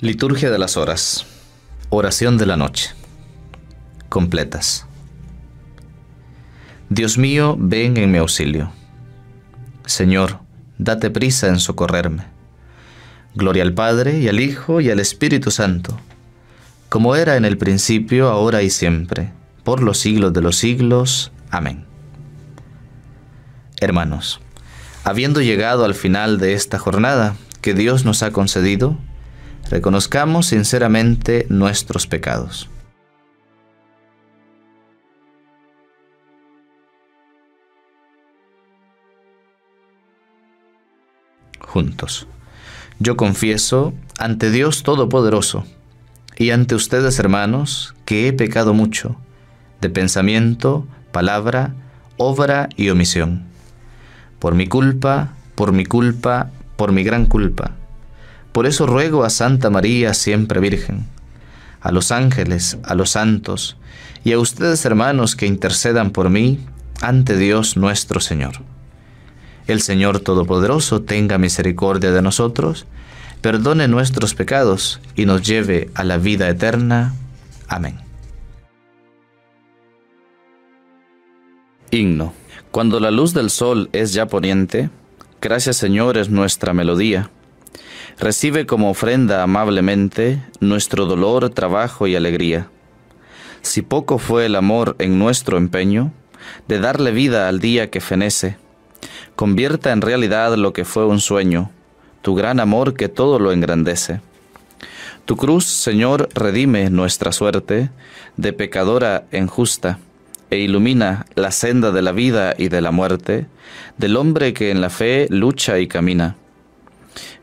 Liturgia de las Horas. Oración de la Noche. Completas. Dios mío, ven en mi auxilio. Señor, date prisa en socorrerme. Gloria al Padre, y al Hijo, y al Espíritu Santo, como era en el principio, ahora y siempre, por los siglos de los siglos. Amén. Hermanos, habiendo llegado al final de esta jornada que Dios nos ha concedido, reconozcamos sinceramente nuestros pecados. Juntos. Yo confieso ante Dios Todopoderoso y ante ustedes, hermanos, que he pecado mucho, de pensamiento, palabra, obra y omisión. Por mi culpa, por mi culpa, por mi gran culpa por eso ruego a Santa María, siempre Virgen, a los ángeles, a los santos, y a ustedes hermanos que intercedan por mí ante Dios nuestro Señor. El Señor Todopoderoso tenga misericordia de nosotros, perdone nuestros pecados y nos lleve a la vida eterna. Amén. Himno. Cuando la luz del sol es ya poniente, gracias Señor es nuestra melodía Recibe como ofrenda amablemente nuestro dolor, trabajo y alegría. Si poco fue el amor en nuestro empeño, de darle vida al día que fenece, convierta en realidad lo que fue un sueño, tu gran amor que todo lo engrandece. Tu cruz, Señor, redime nuestra suerte de pecadora en justa, e ilumina la senda de la vida y de la muerte, del hombre que en la fe lucha y camina.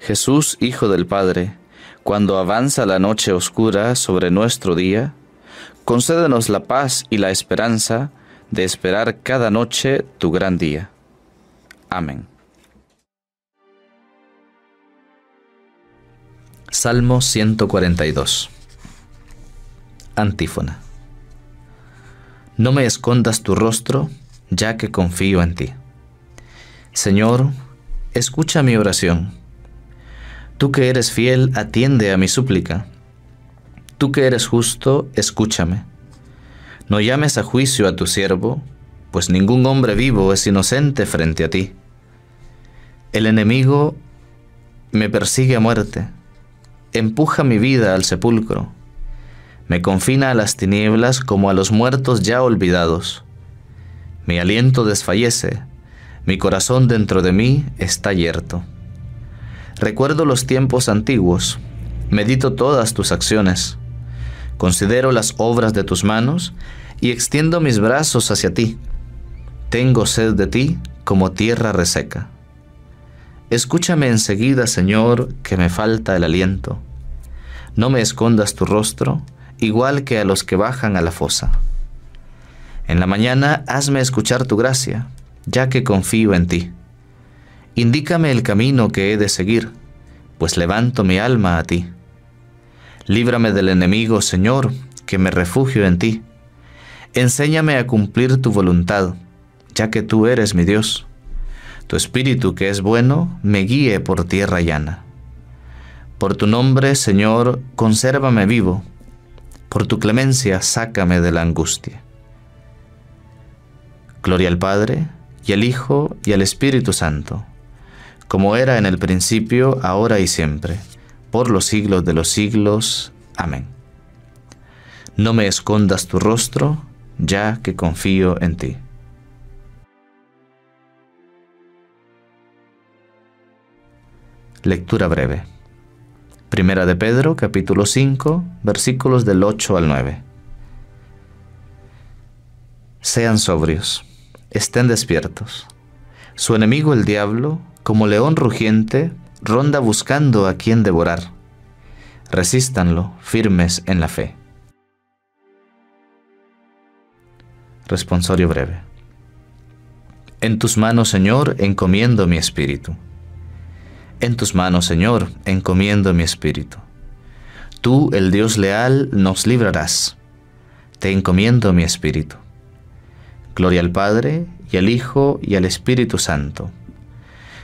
Jesús, Hijo del Padre, cuando avanza la noche oscura sobre nuestro día, concédenos la paz y la esperanza de esperar cada noche tu gran día. Amén. Salmo 142 Antífona No me escondas tu rostro, ya que confío en ti. Señor, escucha mi oración Tú que eres fiel, atiende a mi súplica. Tú que eres justo, escúchame. No llames a juicio a tu siervo, pues ningún hombre vivo es inocente frente a ti. El enemigo me persigue a muerte, empuja mi vida al sepulcro, me confina a las tinieblas como a los muertos ya olvidados. Mi aliento desfallece, mi corazón dentro de mí está yerto. Recuerdo los tiempos antiguos, medito todas tus acciones, considero las obras de tus manos y extiendo mis brazos hacia ti. Tengo sed de ti como tierra reseca. Escúchame enseguida, Señor, que me falta el aliento. No me escondas tu rostro, igual que a los que bajan a la fosa. En la mañana hazme escuchar tu gracia, ya que confío en ti. Indícame el camino que he de seguir, pues levanto mi alma a ti. Líbrame del enemigo, Señor, que me refugio en ti. Enséñame a cumplir tu voluntad, ya que tú eres mi Dios. Tu espíritu, que es bueno, me guíe por tierra llana. Por tu nombre, Señor, consérvame vivo. Por tu clemencia, sácame de la angustia. Gloria al Padre, y al Hijo, y al Espíritu Santo como era en el principio, ahora y siempre, por los siglos de los siglos. Amén. No me escondas tu rostro, ya que confío en ti. Lectura breve. Primera de Pedro, capítulo 5, versículos del 8 al 9. Sean sobrios, estén despiertos. Su enemigo el diablo, como león rugiente, ronda buscando a quien devorar. Resístanlo, firmes en la fe. Responsorio breve. En tus manos, Señor, encomiendo mi espíritu. En tus manos, Señor, encomiendo mi espíritu. Tú, el Dios leal, nos librarás. Te encomiendo mi espíritu. Gloria al Padre, y al Hijo, y al Espíritu Santo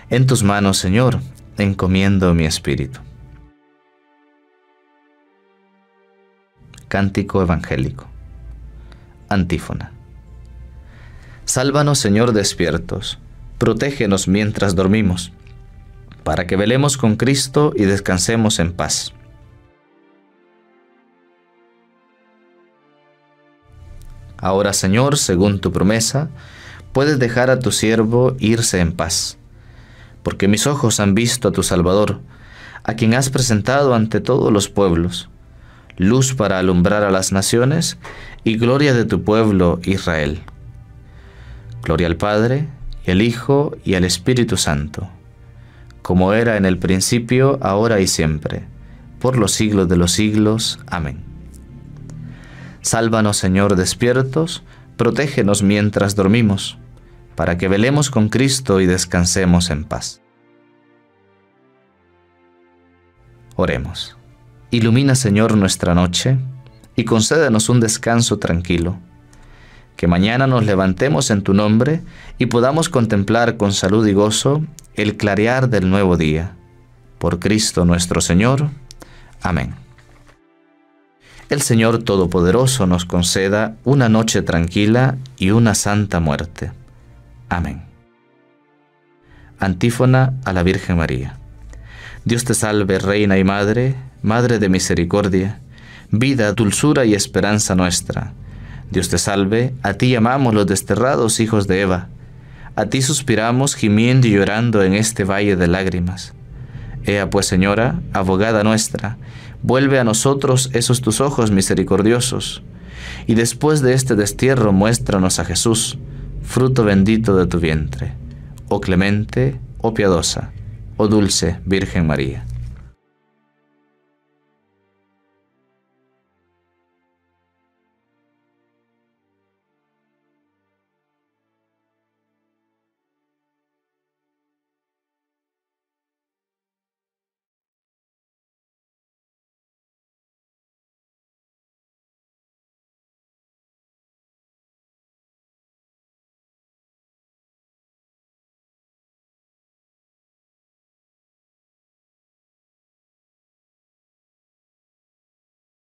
en tus manos, Señor, encomiendo mi espíritu. Cántico Evangélico. Antífona. Sálvanos, Señor, despiertos, protégenos mientras dormimos, para que velemos con Cristo y descansemos en paz. Ahora, Señor, según tu promesa, puedes dejar a tu siervo irse en paz, porque mis ojos han visto a tu Salvador, a quien has presentado ante todos los pueblos, luz para alumbrar a las naciones y gloria de tu pueblo Israel. Gloria al Padre, y al Hijo, y al Espíritu Santo, como era en el principio, ahora y siempre, por los siglos de los siglos. Amén. Sálvanos, Señor, despiertos, protégenos mientras dormimos, para que velemos con Cristo y descansemos en paz. Oremos. Ilumina, Señor, nuestra noche y concédenos un descanso tranquilo. Que mañana nos levantemos en tu nombre y podamos contemplar con salud y gozo el clarear del nuevo día. Por Cristo nuestro Señor. Amén el Señor Todopoderoso nos conceda una noche tranquila y una santa muerte. Amén. Antífona a la Virgen María. Dios te salve, Reina y Madre, Madre de Misericordia, vida, dulzura y esperanza nuestra. Dios te salve, a ti llamamos los desterrados hijos de Eva, a ti suspiramos gimiendo y llorando en este valle de lágrimas. Ea pues, Señora, abogada nuestra, vuelve a nosotros esos tus ojos misericordiosos, y después de este destierro muéstranos a Jesús, fruto bendito de tu vientre, oh clemente, oh piadosa, oh dulce Virgen María.